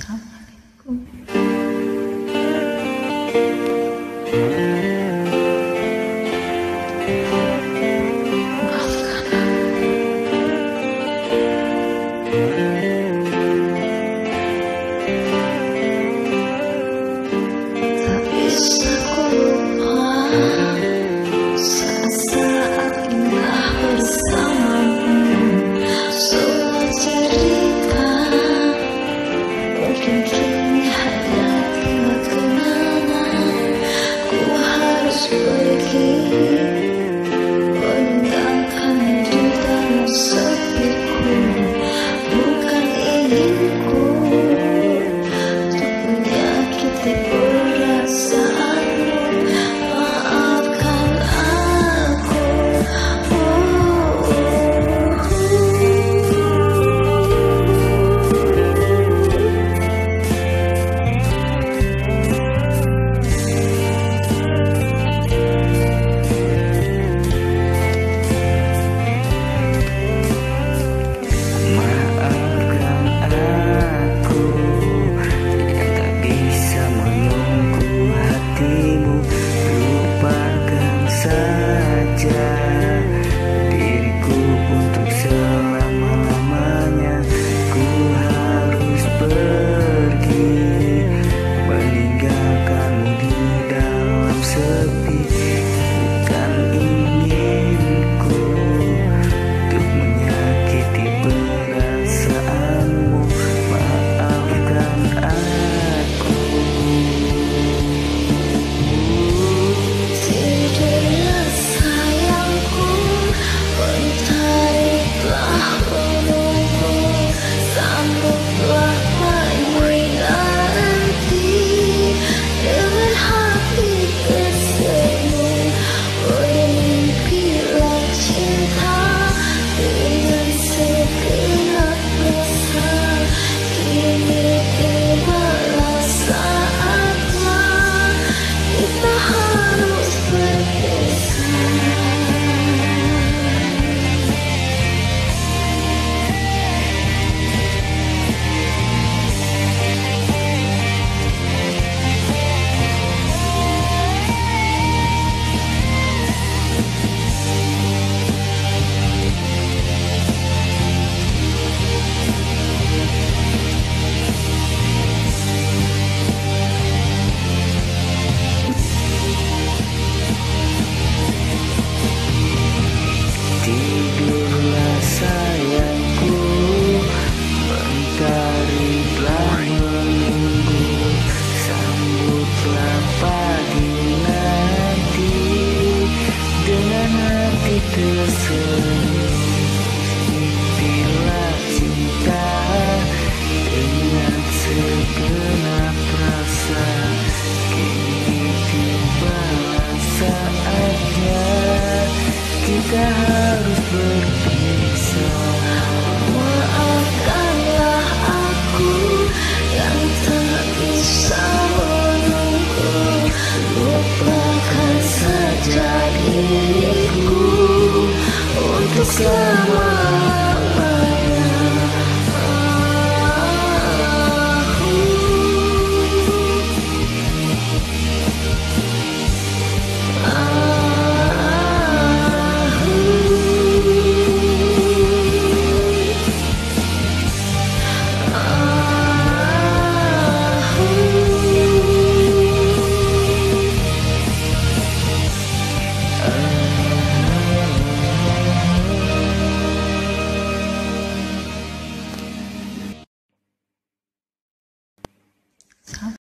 Come. Kita harus berpisah